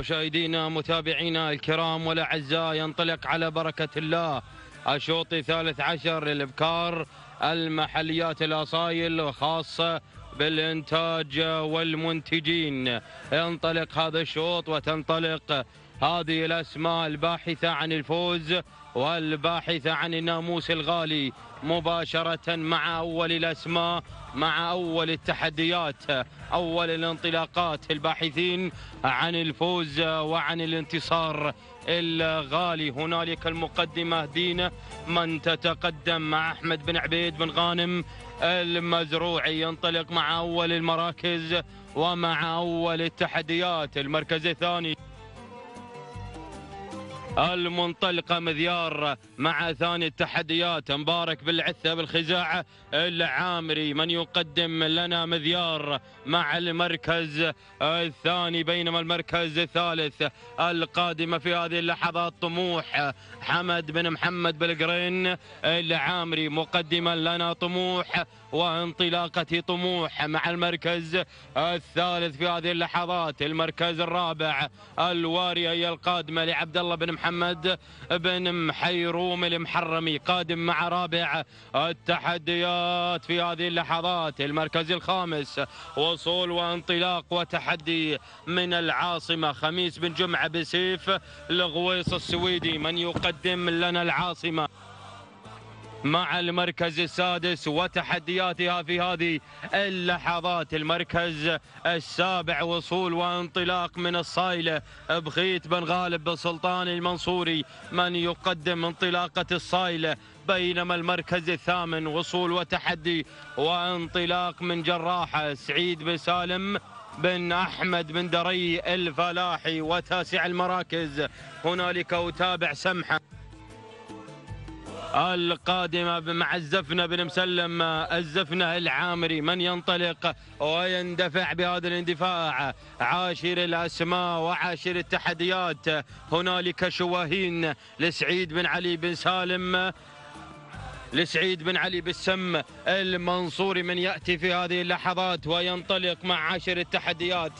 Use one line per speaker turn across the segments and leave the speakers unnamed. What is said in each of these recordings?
مشاهدينا متابعينا الكرام والاعزاء ينطلق على بركة الله. الشوط الثالث عشر للإبكار المحليات الأصايل وخاصه بالإنتاج والمنتجين. ينطلق هذا الشوط وتنطلق هذه الأسماء الباحثة عن الفوز والباحثة عن الناموس الغالي مباشرة مع أول الأسماء مع أول التحديات أول الانطلاقات الباحثين عن الفوز وعن الانتصار الغالي. هنالك المقدمة دينا من تتقدم مع أحمد بن عبيد بن غانم. المزروعي ينطلق مع أول المراكز ومع أول التحديات. المركز الثاني المنطلقة مذيار مع ثاني التحديات. مبارك بالعثة بالخزاعة العامري من يقدم لنا مذيار مع المركز الثاني بينما المركز الثالث القادمة في هذه اللحظات طموح حمد بن محمد بالقرين العامري. مقدما لنا طموح وانطلاقة طموح مع المركز الثالث في هذه اللحظات. المركز الرابع الوارية القادمة لعبد الله بن محمد بن محيروم المحرمي قادم مع رابع التحديات في هذه اللحظات. المركز الخامس وصول وانطلاق وتحدي من العاصمة. خميس بن جمعة بسيف الغويص السويدي من يقدم لنا العاصمة. مع المركز السادس وتحدياتها في هذه اللحظات. المركز السابع وصول وانطلاق من الصايلة بخيت بن غالب بن سلطان المنصوري من يقدم انطلاقة الصايلة بينما المركز الثامن وصول وتحدي وانطلاق من جراحة سعيد بن سالم بن أحمد بن دري الفلاحي وتاسع المراكز. هنالك وتابع سمحه القادمة مع الزفنة بن مسلم الزفنة العامري من ينطلق ويندفع بهذا الاندفاع. عاشر الأسماء وعاشر التحديات هنالك شواهين لسعيد بن علي بن سالم. لسعيد بن علي بالسم المنصوري من يأتي في هذه اللحظات وينطلق مع عشر التحديات.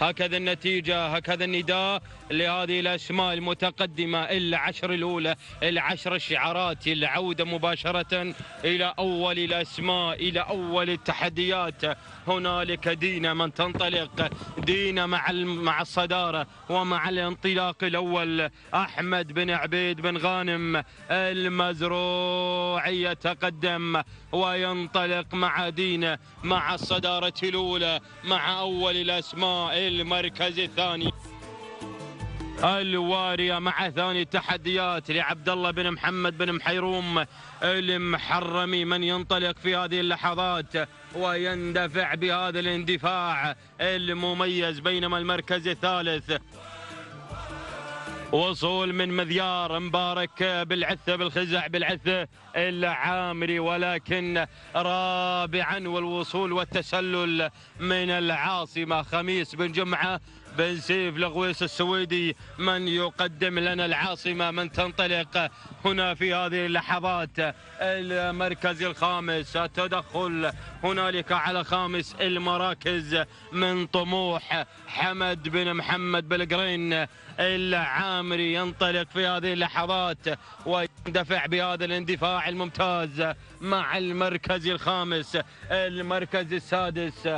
هكذا النتيجة هكذا النداء لهذه الأسماء المتقدمة العشر الأولى العشر الشعارات العودة مباشرة إلى أول الأسماء إلى أول التحديات. هنالك دينا من تنطلق دينا مع مع الصدارة ومع الانطلاق الأول. أحمد بن عبيد بن غانم المزروعي. يتقدم وينطلق مع دينا مع الصدارة الأولى مع أول الأسماء المركز الثاني. الوارية مع ثاني التحديات لعبد الله بن محمد بن محيروم المحرمي من ينطلق في هذه اللحظات ويندفع بهذا الاندفاع المميز بينما المركز الثالث. وصول من مذيار مبارك بالعثة بالخزع بالعثة العامري ولكن رابعا والوصول والتسلل من العاصمة خميس بن جمعة. بن سيف لغويس السويدي من يقدم لنا العاصمة من تنطلق هنا في هذه اللحظات. المركز الخامس التدخل هنالك على خامس المراكز من طموح حمد بن محمد بالقرين العامري ينطلق في هذه اللحظات ويندفع بهذا الاندفاع الممتاز مع المركز الخامس. المركز السادس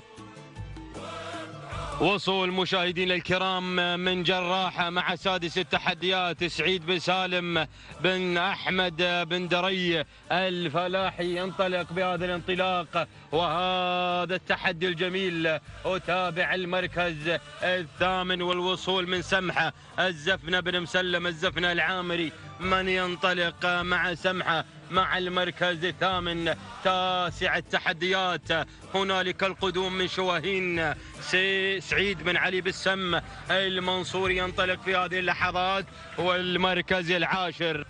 وصول مشاهدينا الكرام من جراحة مع سادس التحديات سعيد بن سالم بن أحمد بن دري. الفلاحي ينطلق بهذا الانطلاق وهذا التحدي الجميل أتابع المركز الثامن والوصول من سمحة الزفنة بن مسلم الزفنة العامري. من ينطلق مع سمحة مع المركز الثامن. تاسع التحديات. هنالك القدوم من شواهين. سعيد بن علي بالسم. المنصوري ينطلق في هذه اللحظات. والمركز العاشر.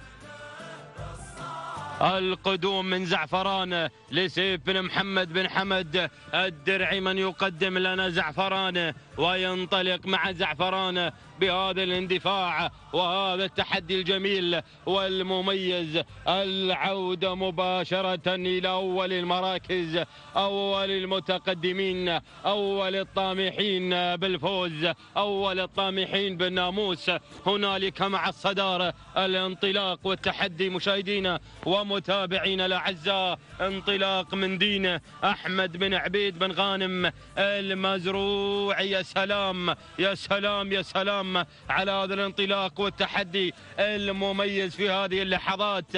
القدوم من زعفران لسيف بن محمد بن حمد. الدرعي من يقدم لنا زعفران وينطلق مع زعفران بهذا الاندفاع وهذا التحدي الجميل والمميز. العودة مباشرة إلى أول المراكز أول المتقدمين أول الطامحين بالفوز أول الطامحين بالناموس. هنالك مع الصدارة الانطلاق والتحدي مشاهدينا ومتابعينا الأعزاء انطلاق من دين أحمد بن عبيد بن غانم المزروع. يا سلام يا سلام يا سلام على هذا الانطلاق والتحدي المميز في هذه اللحظات.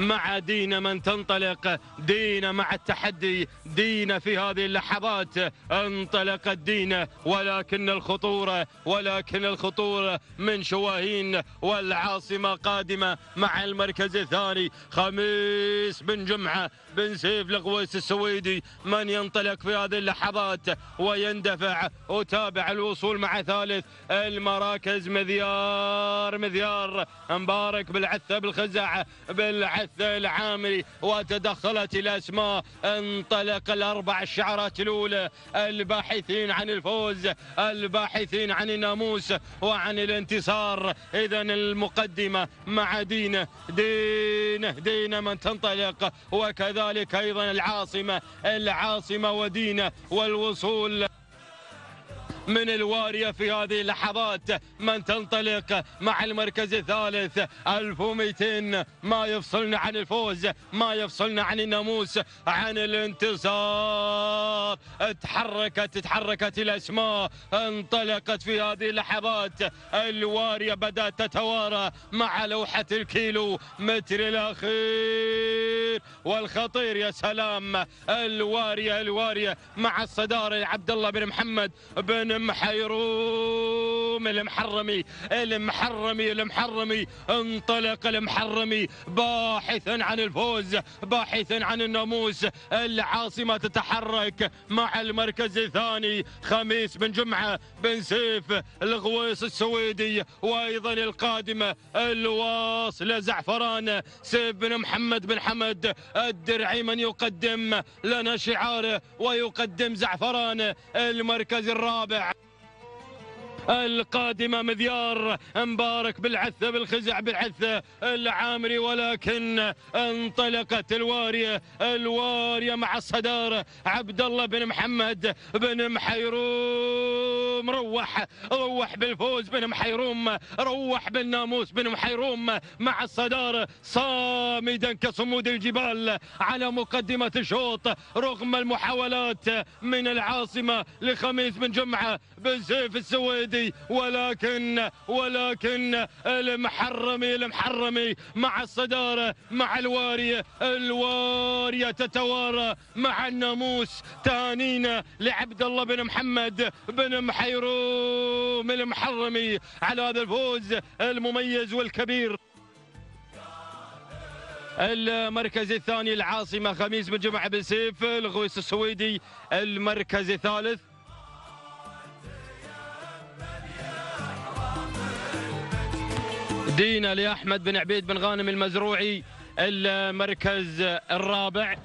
مع دينا من تنطلق دينا مع التحدي دينا في هذه اللحظات. انطلقت دينا ولكن الخطورة ولكن الخطورة من شواهين والعاصمة قادمة مع المركز الثاني. خميس بن جمعة بن سيف الغويس السويدي من ينطلق في هذه اللحظات ويندفع وتابع الوصول مع ثالث المراكز. مذيار مذيار. مبارك بالعثة بالخزع بالعثة. العامري وتدخلت الأسماء انطلق الأربع الشعرات الأولى الباحثين عن الفوز الباحثين عن الناموس وعن الانتصار. إذا المقدمة مع دينه دينه دينه من تنطلق وكذلك أيضا العاصمة العاصمة ودينه والوصول. من الوارية في هذه اللحظات. من تنطلق مع المركز الثالث. 1200 ما يفصلنا عن الفوز. ما يفصلنا عن الناموس. عن الانتصار. تحركت تحركت الأسماء. انطلقت في هذه اللحظات. الوارية بدأت تتوارى مع لوحة الكيلو. متر الأخير. والخطير يا سلام. الوارية الوارية مع الصدارة عبد الله بن محمد بن محيروم المحرمي المحرمي المحرمي انطلق المحرمي باحثا عن الفوز باحثا عن الناموس. العاصمة تتحرك مع المركز الثاني. خميس بن جمعة بن سيف الغويص السويدي وأيضا القادمة الواصلة زعفران. سيف بن محمد بن حمد الدرعي من يقدم لنا شعاره ويقدم زعفران. المركز الرابع. القادمة مذيار مبارك بالعثة بالخزع بالعثة العامري. ولكن انطلقت الوارية الوارية مع الصدارة. عبد الله بن محمد بن محيروم روح روح بالفوز بن محيروم روح بالناموس بن محيروم مع الصدارة صامدا كصمود الجبال على مقدمة الشوط رغم المحاولات من العاصمة لخميس بن جمعة بن سيف السويدي. ولكن ولكن المحرمي المحرمي مع الصدارة مع الوارية الوارية تتوارى مع الناموس. تهانينا لعبد الله بن محمد بن محيروم. المحرمي على هذا الفوز المميز والكبير. المركز الثاني العاصمة خميس بن جمعة بن سيف الغويس السويدي المركز الثالث. دينا لأحمد بن عبيد بن غانم المزروعي المركز الرابع.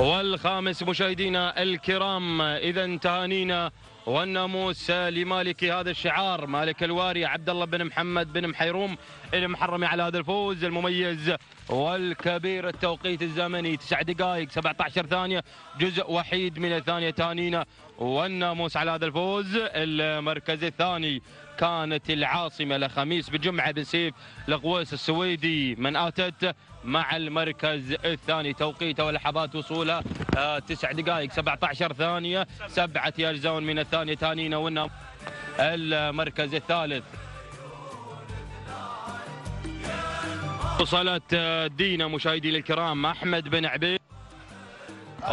والخامس مشاهدينا الكرام إذا تهانينا والناموس لمالك هذا الشعار مالك الواري عبد الله بن محمد بن محيروم المحرمي على هذا الفوز المميز والكبير التوقيت الزمني. 9 دقائق 17 ثانية. جزء وحيد من الثانية تانينا. والناموس على هذا الفوز. المركز الثاني كانت العاصمة لخميس بجمعة بن سيف لغويس السويدي. من آتت مع المركز الثاني. توقيته ولحظات وصوله. آه، تسع دقائق 17 ثانية. سبعة يرزون من الثانية تانينا. والناموس المركز الثالث وصلت آه، دينا مشاهدي الكرام أحمد بن عبيد.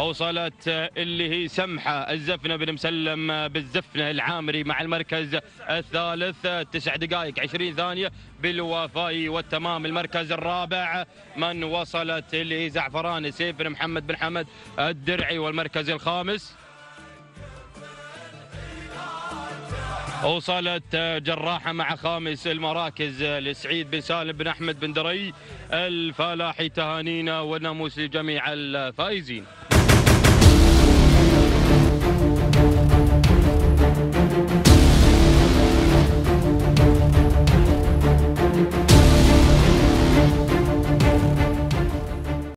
وصلت آه، اللي هي سمحة الزفنة بن مسلم آه، بالزفنة العامري مع المركز الثالث. تسع دقائق عشرين ثانية. بالوفاء والتمام المركز الرابع. من وصلت اللي هي زعفران سيف بن محمد بن حمد الدرعي والمركز الخامس. وصلت جراحة مع خامس المراكز لسعيد بن سالم بن أحمد بن دري. الفلاحي تهانينا وناموس لجميع الفائزين.